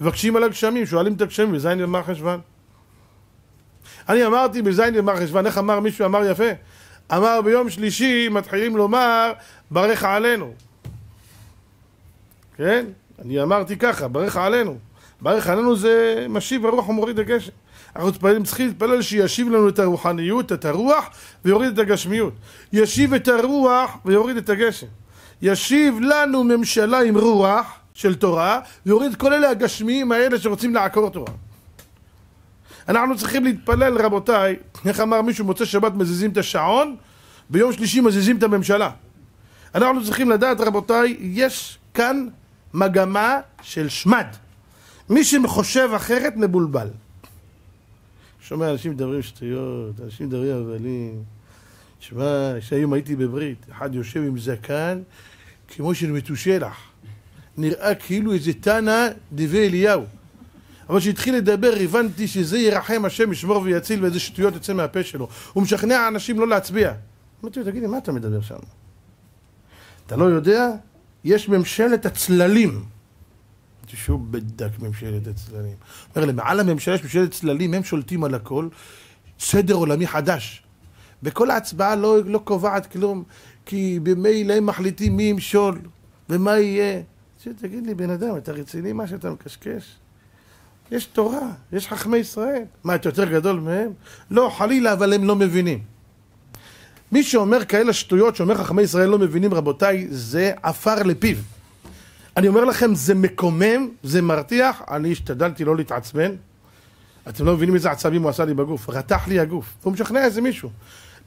מבקשים על הגשמים, שואלים את הגשמים בזין ימר חשוון. אני אמרתי בזין ימר חשוון, איך אמר מישהו אמר יפה? אמר ביום שלישי מתחילים לומר ברך עלינו. כן? אני אמרתי ככה, ברך עלינו. ברך עלינו זה משיב הרוח ומוריד הגשם. אנחנו צריכים להתפלל שישיב לנו את הרוחניות, את הרוח, ויוריד את הגשמיות. ישיב את הרוח ויוריד את הגשם. ישיב לנו ממשלה עם רוח של תורה, ויוריד כל אלה הגשמיים האלה שרוצים לעקור תורה. אנחנו צריכים להתפלל, רבותיי, איך אמר מישהו, מוצא שבת מזיזים את השעון, ביום שלישי מזיזים את הממשלה. אנחנו צריכים לדעת, רבותיי, יש כאן מגמה של שמד. מי שחושב אחרת מבולבל. שומע אנשים מדברים שטויות, אנשים מדברים הבלים. שמע, שהיום הייתי בברית, אחד יושב עם זקן כמו של מתושלח. נראה כאילו איזה תנא דבי אליהו. אבל כשהתחיל לדבר הבנתי שזה ירחם השם ישמור ויציל ואיזה שטויות יוצא מהפה שלו. הוא משכנע אנשים לא להצביע. אמרתי לו, תגיד לי, מה אתה מדבר שם? אתה לא יודע? יש ממשלת הצללים. שהוא בדק ממשלת הצללים. אומר לי, מעל הממשלה יש ממשלת צללים, הם שולטים על הכל. סדר עולמי חדש. וכל ההצבעה לא, לא קובעת כלום, כי במילא הם מחליטים מי ימשול ומה יהיה. תגיד לי, בן אדם, אתה רציני מה שאתה מקשקש? יש תורה, יש חכמי ישראל. מה, אתה יותר גדול מהם? לא, חלילה, אבל הם לא מבינים. מי שאומר כאלה שטויות, שאומר חכמי ישראל לא מבינים, רבותיי, זה עפר לפיו. אני אומר לכם, זה מקומם, זה מרתיח, אני השתדלתי לא להתעצבן. אתם לא מבינים איזה עצבים הוא עשה לי בגוף, רתח לי הגוף, והוא משכנע איזה מישהו.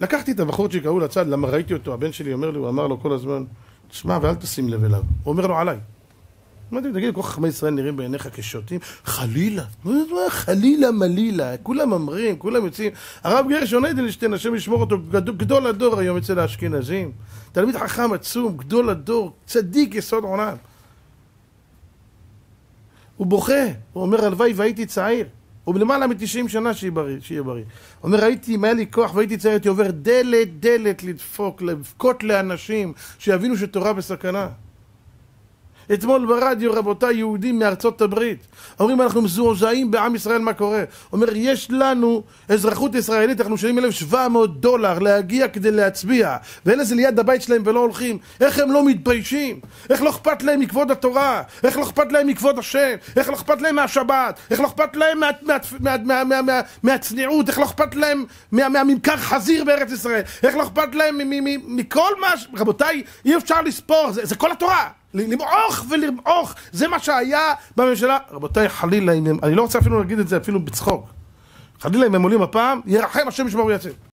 לקחתי את הבחור שקראו לצד, למה ראיתי אותו, הבן שלי אומר לי, הוא אמר לו כל הזמן, תשמע, ואל תשים לב אליו. הוא אומר לו, עליי. אמרתי לו, תגיד, כל חכמי ישראל נראים בעיניך כשוטים? חלילה. חלילה מלילה. כולם אומרים, כולם יוצאים. הרב גרשון אדלשטיין, השם ישמור אותו, גדול הדור היום אצל האשכנזים. תלמיד חכם עצום, גדול הדור, צדיק יסוד עולם. הוא בוכה, הוא אומר, הלוואי והייתי צעיר. הוא למעלה מ-90 שנה שיהיה בריא. שיהיה בריא. אומר, הייתי, אם היה לי כוח והייתי צעיר, הייתי עובר דלת דלת לדפוק, לבכות לאנשים, שיבינו שתורה בסכנה. אתמול ברדיו, רבותיי, יהודים מארצות הברית, אומרים אנחנו מזועזעים בעם ישראל מה קורה. אומר, יש לנו אזרחות ישראלית, אנחנו משלמים 1,700 דולר להגיע כדי להצביע, ואלה זה ליד הבית שלהם ולא הולכים. איך הם לא מתביישים? איך לא אכפת להם מכבוד התורה? איך לא אכפת להם מכבוד השם? איך לא אכפת להם מהשבת? איך לא אכפת להם מהצניעות? איך לא אכפת להם מהממכר חזיר בארץ ישראל? איך לא אכפת להם מכל מה... רבותיי, אי אפשר לספור, זה כל התורה. למעוך ולמעוך, זה מה שהיה בממשלה. רבותיי, חלילה, אני לא רוצה אפילו להגיד את זה אפילו בצחוק. חלילה אם הם עולים הפעם, ירחם השם ישמור ויציל.